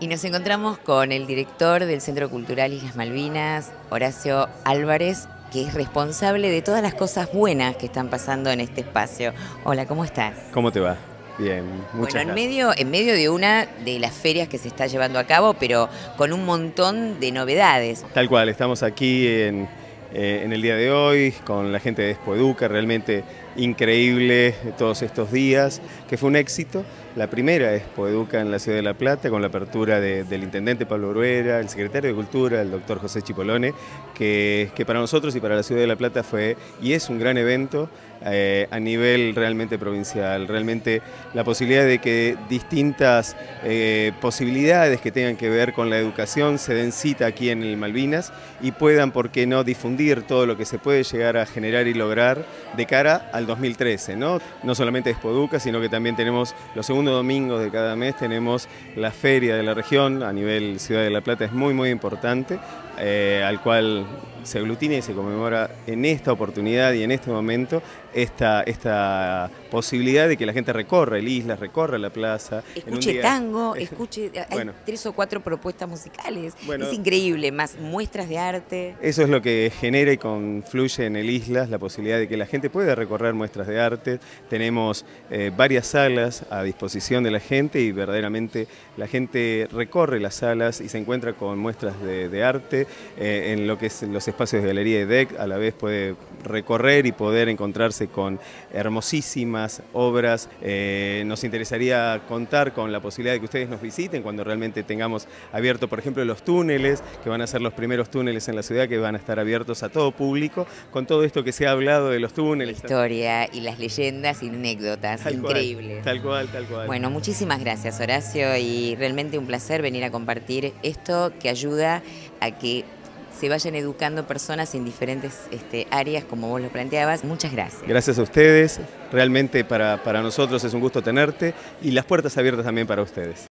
Y nos encontramos con el director del Centro Cultural Islas Malvinas, Horacio Álvarez, que es responsable de todas las cosas buenas que están pasando en este espacio. Hola, ¿cómo estás? ¿Cómo te va? Bien, muchas bueno, en gracias. medio, en medio de una de las ferias que se está llevando a cabo, pero con un montón de novedades. Tal cual, estamos aquí en, eh, en el día de hoy con la gente de Expo Educa, realmente increíble todos estos días, que fue un éxito. La primera Expo Educa en la ciudad de La Plata, con la apertura de- del intendente Pablo Bruera, el secretario de Cultura, el doctor José Chipolone, que, que para nosotros y para la ciudad de La Plata fue y es un gran evento eh, a nivel realmente provincial. Realmente la posibilidad de que distintas eh, posibilidades que tengan que ver con la educación se den cita aquí en el Malvinas y puedan, por qué no, difundir todo lo que se puede llegar a generar y lograr de cara al 2013. No, no solamente Expo Educa, sino que también tenemos los segundos domingos de cada mes, tenemos la feria de la región a nivel Ciudad de La Plata, es muy, muy importante, eh, al cual se aglutina y se conmemora en esta oportunidad y en este momento esta, esta posibilidad de que la gente recorra el isla, recorra la plaza. Escuche día- tango, escuche, hay tres o cuatro propuestas musicales. Bueno. es increíble, más muestras de arte. Eso es lo que genera y confluye en el Islas, la posibilidad de que la gente pueda recorrer muestras de arte. Tenemos eh, varias salas a disposición de la gente y verdaderamente la gente recorre las salas y se encuentra con muestras de, arte eh, en lo que es los espacios de galería de DEC. A la vez puede recorrer y poder encontrarse con hermosísimas obras. Eh, nos interesaría contar con la posibilidad de que ustedes nos visiten cuando realmente tengamos abierto, por ejemplo, los túneles, que van a ser los primeros túneles en la ciudad que van a estar abiertos a todo público, con todo esto que se ha hablado de los La túneles. historia y las leyendas y anécdotas. Tal cual, increíble. Tal cual, tal cual. Bueno, muchísimas gracias Horacio y realmente un placer venir a compartir esto que ayuda a que se vayan educando personas en diferentes este, áreas como vos lo planteabas. Muchas gracias. Gracias a ustedes, realmente para, para nosotros es un gusto tenerte y las puertas abiertas también para ustedes.